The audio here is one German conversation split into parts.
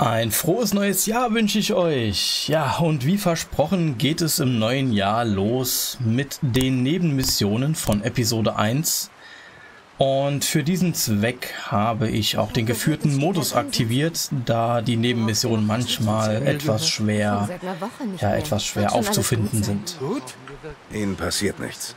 Ein frohes neues Jahr wünsche ich euch. Ja, und wie versprochen geht es im neuen Jahr los mit den Nebenmissionen von Episode 1. Und für diesen Zweck habe ich auch den geführten Modus aktiviert, da die Nebenmissionen manchmal etwas schwer, ja, etwas schwer aufzufinden sind. Ihnen passiert nichts.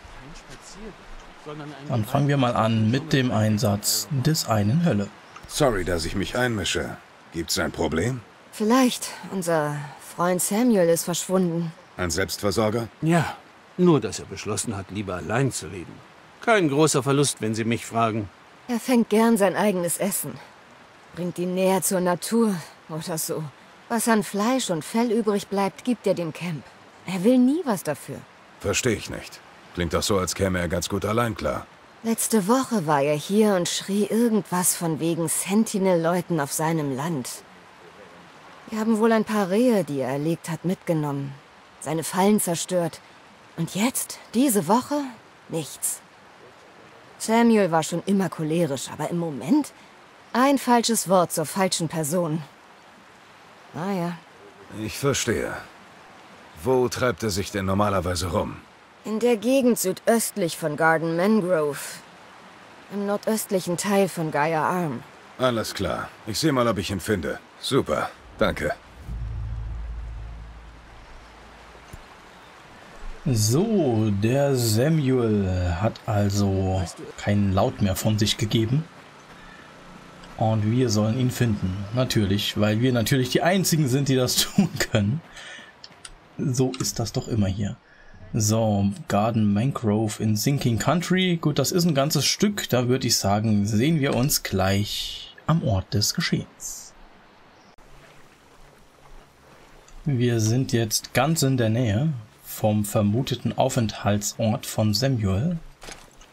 Dann fangen wir mal an mit dem Einsatz des einen Hölle. Sorry, dass ich mich einmische. Gibt's ein Problem? Vielleicht. Unser Freund Samuel ist verschwunden. Ein Selbstversorger? Ja, nur dass er beschlossen hat, lieber allein zu leben. Kein großer Verlust, wenn Sie mich fragen. Er fängt gern sein eigenes Essen. Bringt ihn näher zur Natur oder so. Was an Fleisch und Fell übrig bleibt, gibt er dem Camp. Er will nie was dafür. Verstehe ich nicht. Klingt doch so, als käme er ganz gut allein klar. Letzte Woche war er hier und schrie irgendwas von wegen Sentinel-Leuten auf seinem Land. Wir haben wohl ein paar Rehe, die er erlegt hat, mitgenommen. Seine Fallen zerstört. Und jetzt, diese Woche, nichts. Samuel war schon immer cholerisch, aber im Moment ein falsches Wort zur falschen Person. Naja. Ich verstehe. Wo treibt er sich denn normalerweise rum? In der Gegend südöstlich von Garden Mangrove. Im nordöstlichen Teil von Gaia Arm. Alles klar. Ich sehe mal, ob ich ihn finde. Super. Danke. So, der Samuel hat also keinen Laut mehr von sich gegeben. Und wir sollen ihn finden. Natürlich, weil wir natürlich die Einzigen sind, die das tun können. So ist das doch immer hier. So, Garden Mangrove in Sinking Country. Gut, das ist ein ganzes Stück. Da würde ich sagen, sehen wir uns gleich am Ort des Geschehens. Wir sind jetzt ganz in der Nähe vom vermuteten Aufenthaltsort von Samuel.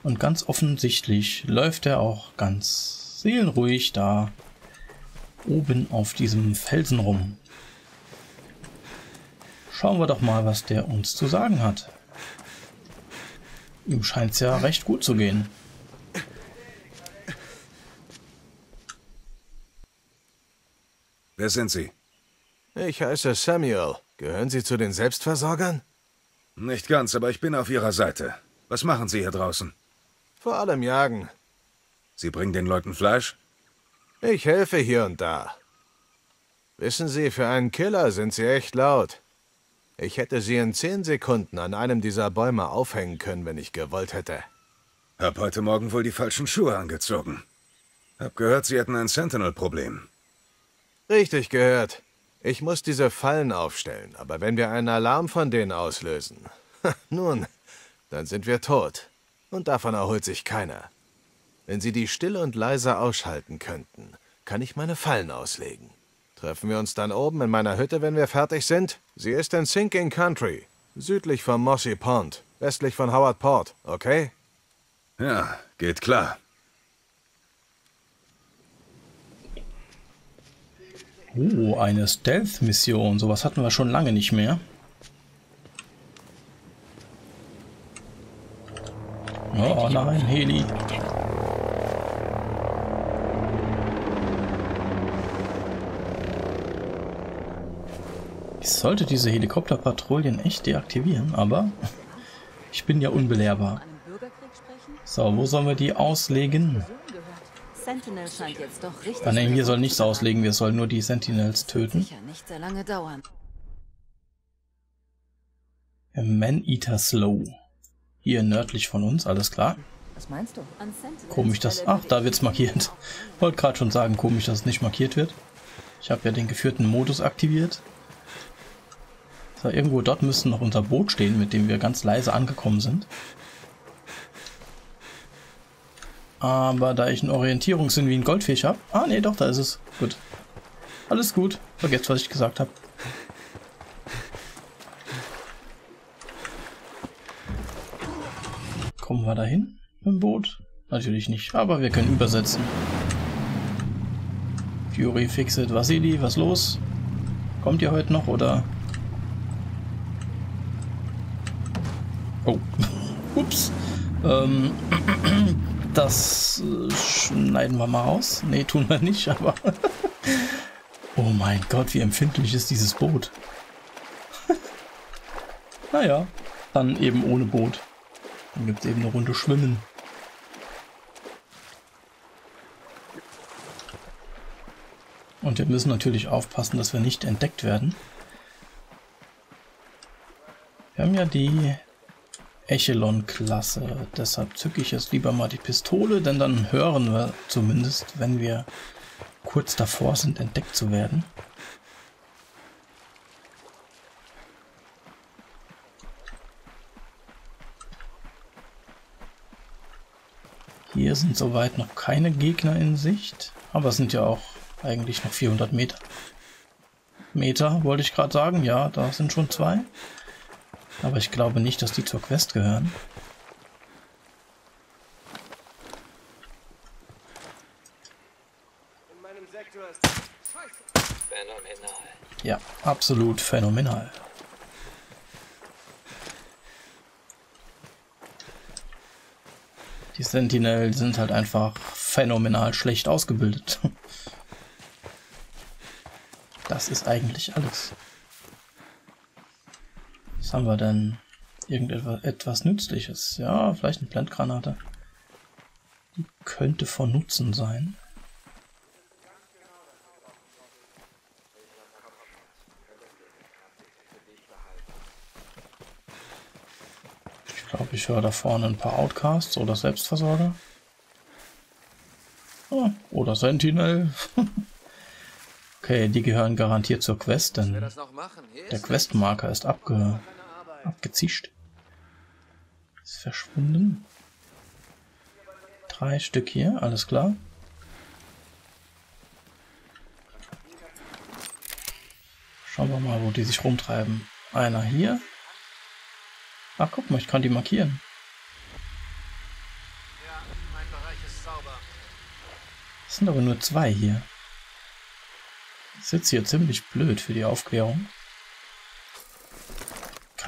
Und ganz offensichtlich läuft er auch ganz seelenruhig da oben auf diesem Felsen rum. Schauen wir doch mal, was der uns zu sagen hat. Ihm scheint es ja recht gut zu gehen. Wer sind Sie? Ich heiße Samuel. Gehören Sie zu den Selbstversorgern? Nicht ganz, aber ich bin auf Ihrer Seite. Was machen Sie hier draußen? Vor allem jagen. Sie bringen den Leuten Fleisch? Ich helfe hier und da. Wissen Sie, für einen Killer sind Sie echt laut. Ich hätte sie in zehn Sekunden an einem dieser Bäume aufhängen können, wenn ich gewollt hätte. Hab heute Morgen wohl die falschen Schuhe angezogen. Hab gehört, Sie hätten ein Sentinel-Problem. Richtig gehört. Ich muss diese Fallen aufstellen, aber wenn wir einen Alarm von denen auslösen, nun, dann sind wir tot. Und davon erholt sich keiner. Wenn Sie die still und leise ausschalten könnten, kann ich meine Fallen auslegen. Treffen wir uns dann oben in meiner Hütte, wenn wir fertig sind? Sie ist in Sinking Country, südlich von Mossy Pond, westlich von Howard Port, okay? Ja, geht klar. Oh, eine Stealth-Mission. Sowas hatten wir schon lange nicht mehr. Oh nein, Heli. Sollte diese Helikopterpatrouillen echt deaktivieren, aber ich bin ja unbelehrbar. So, wo sollen wir die auslegen? Ah ne, hier soll nichts auslegen, wir sollen nur die Sentinels töten. Man-Eater Slow. Hier nördlich von uns, alles klar. Was meinst du? Komisch, dass... Ach, da wird's markiert. Wollte gerade schon sagen, komisch, dass es nicht markiert wird. Ich habe ja den geführten Modus aktiviert. So, irgendwo dort müsste noch unser Boot stehen, mit dem wir ganz leise angekommen sind. Aber da ich einen Orientierungssinn wie ein Goldfisch habe... Ah, nee, doch, da ist es. Gut. Alles gut. Vergesst, was ich gesagt habe. Kommen wir dahin im Boot? Natürlich nicht, aber wir können übersetzen. Fury, Fixit, Vasili, was los? Kommt ihr heute noch oder... Oh. Ups. Ähm, das äh, schneiden wir mal raus. Ne, tun wir nicht, aber Oh mein Gott, wie empfindlich ist dieses Boot. naja, dann eben ohne Boot. Dann gibt es eben eine Runde Schwimmen. Und wir müssen natürlich aufpassen, dass wir nicht entdeckt werden. Wir haben ja die Echelon-Klasse. Deshalb zücke ich jetzt lieber mal die Pistole, denn dann hören wir zumindest, wenn wir kurz davor sind, entdeckt zu werden. Hier sind soweit noch keine Gegner in Sicht, aber es sind ja auch eigentlich noch 400 Meter. Meter, wollte ich gerade sagen. Ja, da sind schon zwei. Aber ich glaube nicht, dass die zur Quest gehören. Ja, absolut phänomenal. Die Sentinel sind halt einfach phänomenal schlecht ausgebildet. Das ist eigentlich alles. Was haben wir denn? Irgendetwas etwas Nützliches. Ja, vielleicht eine Blendgranate. Die könnte von Nutzen sein. Ich glaube, ich höre da vorne ein paar Outcasts oder Selbstversorger. Oh, oder Sentinel. Okay, die gehören garantiert zur Quest, denn der Questmarker ist abge abgezischt. Ist verschwunden. Drei Stück hier, alles klar. Schauen wir mal, wo die sich rumtreiben. Einer hier. Ach, guck mal, ich kann die markieren. Es sind aber nur zwei hier. Sitzt hier ziemlich blöd für die Aufklärung.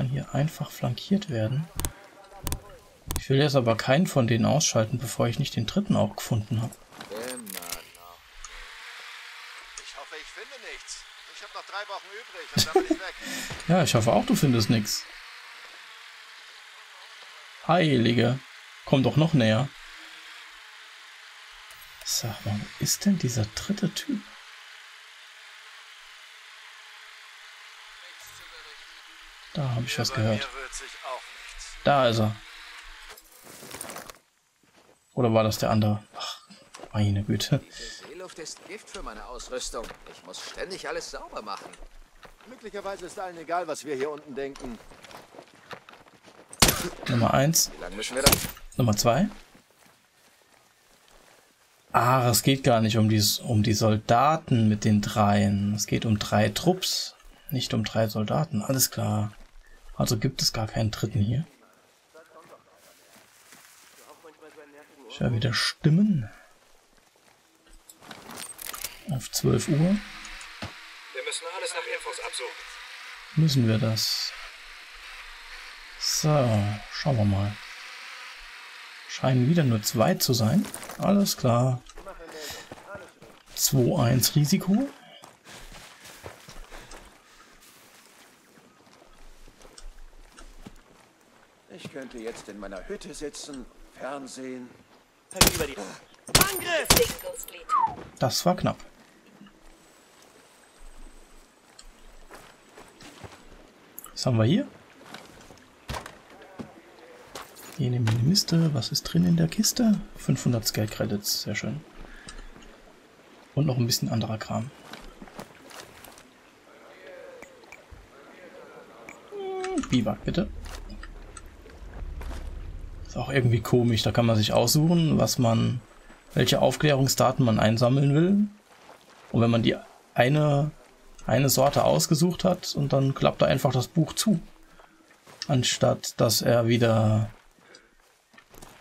Kann hier einfach flankiert werden. Ich will jetzt aber keinen von denen ausschalten, bevor ich nicht den dritten auch gefunden habe. Ja, ich hoffe auch, du findest nichts. Heilige. Komm doch noch näher. Sag mal, wo ist denn dieser dritte Typ? Da habe ich was gehört. Da ist er. Oder war das der andere? Ach, meine Güte. Diese Seeluft ist Gift für meine Ausrüstung. Ich muss ständig alles sauber machen. Möglicherweise ist allen egal, was wir hier unten denken. Nummer 1. Wie lange müssen wir da? Nummer 2. Ah, es geht gar nicht um die, um die Soldaten mit den dreien. Es geht um drei Trupps, nicht um drei Soldaten. Alles klar. Also gibt es gar keinen dritten hier. Ich höre wieder Stimmen. Auf 12 Uhr. Wir müssen alles nach Infos absuchen. Müssen wir das? So, schauen wir mal. Scheinen wieder nur zwei zu sein. Alles klar. 2-1 Risiko. Ich könnte jetzt in meiner Hütte sitzen, Fernsehen. Angriff! Das war knapp. Was haben wir hier? Hier nehmen wir die Miste. Was ist drin in der Kiste? 500 Scale Credits, sehr schön. Und noch ein bisschen anderer Kram. Hm, Biwak, bitte. Ist auch irgendwie komisch. Da kann man sich aussuchen, was man, welche Aufklärungsdaten man einsammeln will. Und wenn man die eine, eine Sorte ausgesucht hat und dann klappt er einfach das Buch zu. Anstatt dass er wieder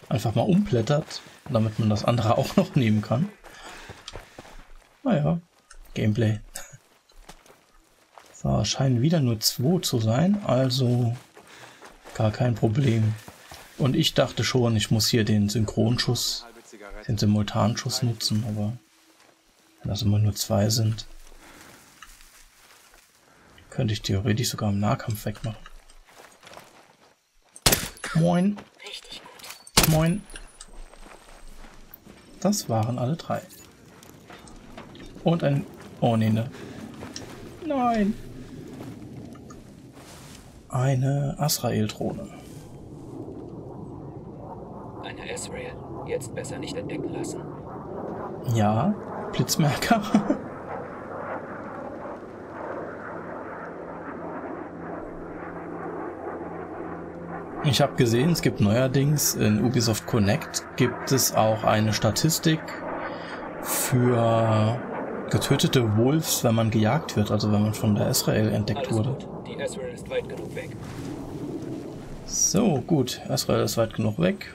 einfach mal umblättert, damit man das andere auch noch nehmen kann. Naja, Gameplay. So, scheinen wieder nur zwei zu sein, also gar kein Problem. Und ich dachte schon, ich muss hier den Synchronschuss, den Simultanschuss nutzen, aber wenn das immer nur zwei sind. Könnte ich theoretisch sogar im Nahkampf wegmachen. Moin. Moin. Das waren alle drei. Und ein... Oh, nee, ne. Nein. Eine Asrael-Drohne. Eine Asrael. Jetzt besser nicht entdecken lassen. Ja, Blitzmerker. Ich habe gesehen, es gibt neuerdings in Ubisoft Connect gibt es auch eine Statistik für getötete Wolves, wenn man gejagt wird, also wenn man von der Israel entdeckt Alles wurde. gut. Die Asrael ist weit genug weg. So, gut, Israel ist weit genug weg.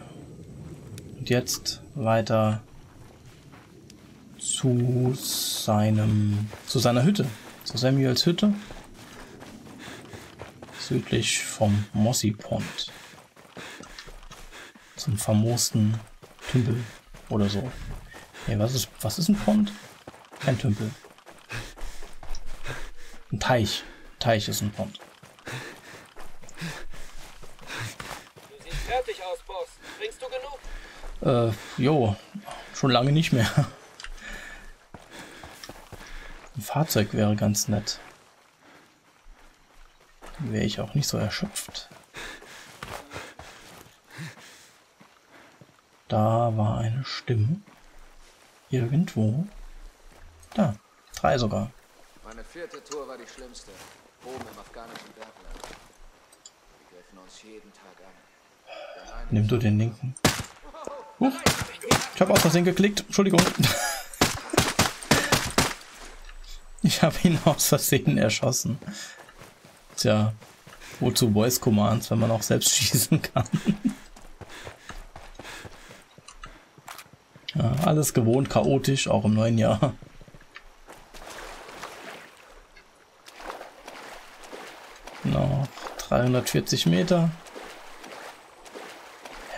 Und jetzt weiter zu seinem, zu seiner Hütte, zu Samuels Hütte, südlich vom Mossy Pond, zum famosten Tümpel oder so. Nee, was ist, was ist ein Pond? Kein Tümpel. Ein Teich. Teich ist ein Pond. Du siehst fertig aus, Boss. Bringst du genug? Äh, jo, schon lange nicht mehr. Ein Fahrzeug wäre ganz nett. Wäre ich auch nicht so erschöpft. Da war eine Stimme. Irgendwo. Da. Drei sogar. Meine vierte Tour war die schlimmste. Oben im afghanischen Bergland. Die griffen uns jeden Tag an. Nimm du den linken. Huch. Ich habe aus Versehen geklickt. Entschuldigung. Ich habe ihn aus Versehen erschossen. Tja, wozu Voice Commands, wenn man auch selbst schießen kann? Ja, alles gewohnt chaotisch, auch im neuen Jahr. Noch 340 Meter.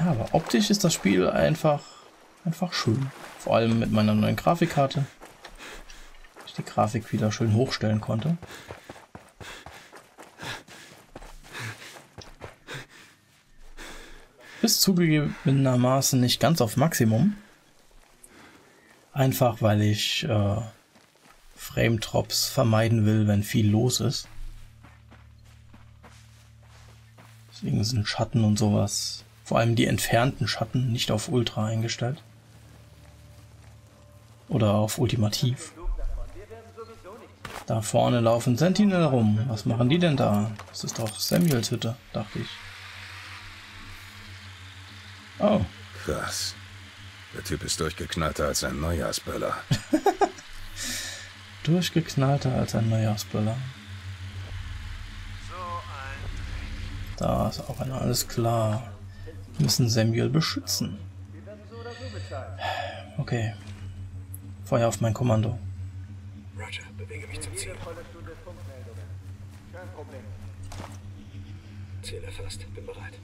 Aber optisch ist das Spiel einfach, einfach schön. Vor allem mit meiner neuen Grafikkarte. Ich die Grafik wieder schön hochstellen konnte. Ist zugegebenermaßen nicht ganz auf Maximum. Einfach weil ich äh, Frame-Drops vermeiden will, wenn viel los ist. Deswegen sind Schatten und sowas, vor allem die entfernten Schatten, nicht auf Ultra eingestellt. Oder auf Ultimativ. Da vorne laufen Sentinel rum. Was machen die denn da? Das ist doch Samuels Hütte, dachte ich. Oh, Krass. Der Typ ist durchgeknallter als ein Neujahrsböller. durchgeknallter als ein Neujahrsböller. Da ist auch einer, alles klar. Wir müssen Samuel beschützen. Okay. Feuer auf mein Kommando. Roger, bewege mich zum Ziel. Ziel erfasst. Bin bereit.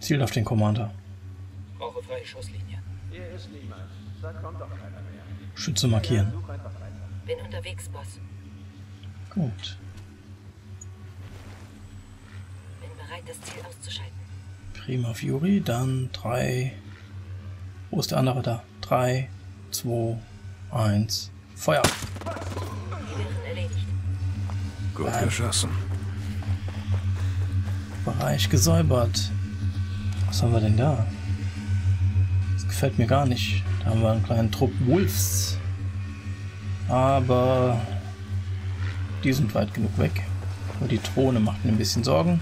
Ziel auf den Commander. Brauche freie Schusslinie. Schütze markieren. Bin unterwegs, Boss. Gut. Bin bereit, das Ziel auszuschalten. Prima Fury, dann drei. Wo ist der andere da? Drei, zwei, eins. Feuer. Gut geschossen. Bereich gesäubert. Was haben wir denn da? Das gefällt mir gar nicht. Da haben wir einen kleinen Trupp Wolves. Aber die sind weit genug weg. Nur die Drohne macht mir ein bisschen Sorgen.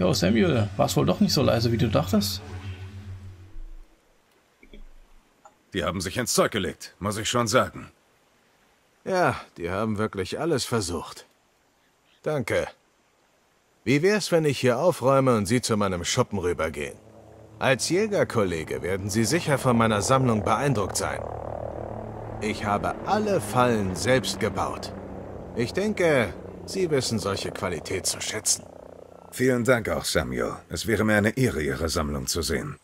Jo, Samuel, war es wohl doch nicht so leise, wie du dachtest? Die haben sich ins Zeug gelegt, muss ich schon sagen. Ja, die haben wirklich alles versucht. Danke. Wie wär's, wenn ich hier aufräume und Sie zu meinem Schuppen rübergehen? Als Jägerkollege werden Sie sicher von meiner Sammlung beeindruckt sein. Ich habe alle Fallen selbst gebaut. Ich denke, Sie wissen solche Qualität zu schätzen. Vielen Dank auch, Samuel. Es wäre mir eine Ehre, Ihre Sammlung zu sehen.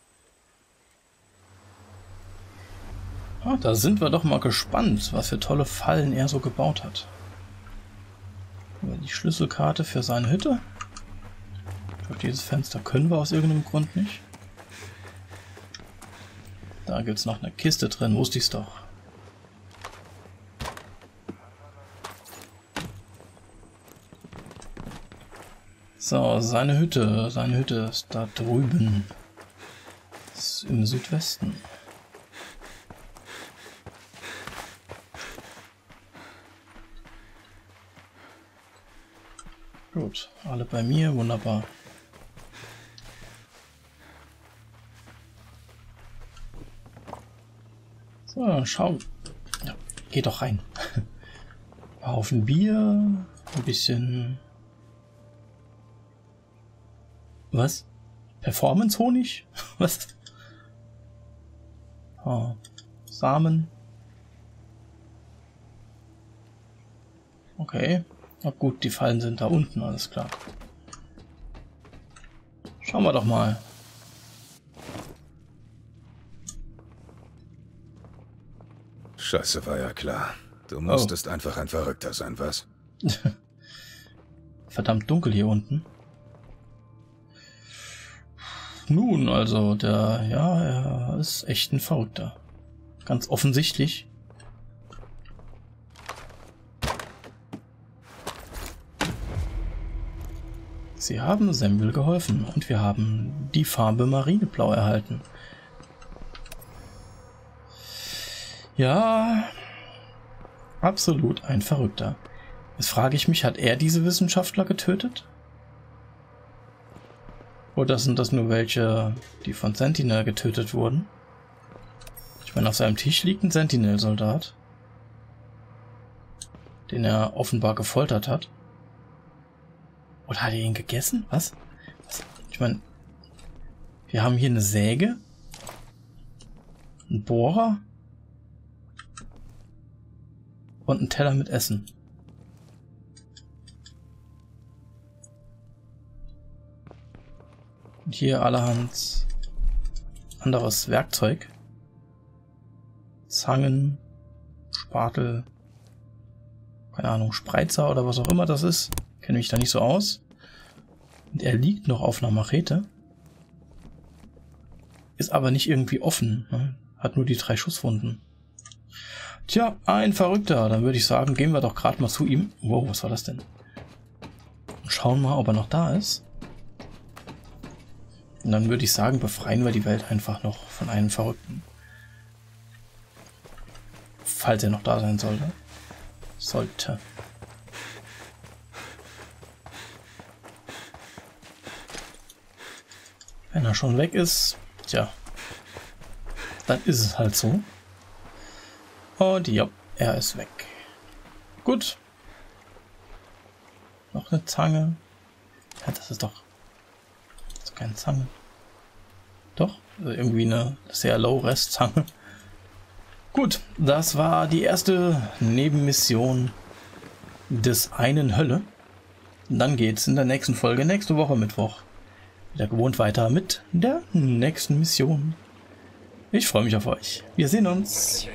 Ah, da sind wir doch mal gespannt, was für tolle Fallen er so gebaut hat. Die Schlüsselkarte für seine Hütte. Durch dieses Fenster können wir aus irgendeinem Grund nicht. Da gibt es noch eine Kiste drin, wusste ich es doch. So, seine Hütte, seine Hütte ist da drüben. Ist im Südwesten. Gut, alle bei mir, wunderbar. So, schau. Ja, geh doch rein. Ein Haufen Bier, ein bisschen... Was? Performance-Honig? Was? Oh. Samen. Okay. Na gut, die Fallen sind da unten, alles klar. Schauen wir doch mal. Scheiße, war ja klar. Du musstest oh. einfach ein Verrückter sein, was? Verdammt dunkel hier unten. Nun, also der, ja, er ist echt ein Verrückter. Ganz offensichtlich. Sie haben Samuel geholfen und wir haben die Farbe Marineblau erhalten. Ja, absolut ein Verrückter. Jetzt frage ich mich, hat er diese Wissenschaftler getötet? Oder sind das nur welche, die von Sentinel getötet wurden? Ich meine, auf seinem Tisch liegt ein Sentinel-Soldat, den er offenbar gefoltert hat. Oder hat er ihn gegessen? Was? Was? Ich meine, wir haben hier eine Säge, ein Bohrer und einen Teller mit Essen. Hier allerhand anderes Werkzeug. Zangen, Spatel, keine Ahnung, Spreizer oder was auch immer das ist. Kenne mich da nicht so aus. Und er liegt noch auf einer Machete. Ist aber nicht irgendwie offen. Ne? Hat nur die drei Schusswunden. Tja, ein Verrückter. Dann würde ich sagen, gehen wir doch gerade mal zu ihm. Wow, was war das denn? Und schauen mal, ob er noch da ist. Und dann würde ich sagen, befreien wir die Welt einfach noch von einem Verrückten. Falls er noch da sein sollte. Sollte. Wenn er schon weg ist, tja, dann ist es halt so. Und ja, er ist weg. Gut. Noch eine Zange. Ja, das ist doch... Das ist keine Zange. Doch, also irgendwie eine sehr Low-Rest-Zange. Gut, das war die erste Nebenmission des einen Hölle. Dann geht's in der nächsten Folge, nächste Woche Mittwoch, wieder gewohnt weiter mit der nächsten Mission. Ich freue mich auf euch. Wir sehen uns.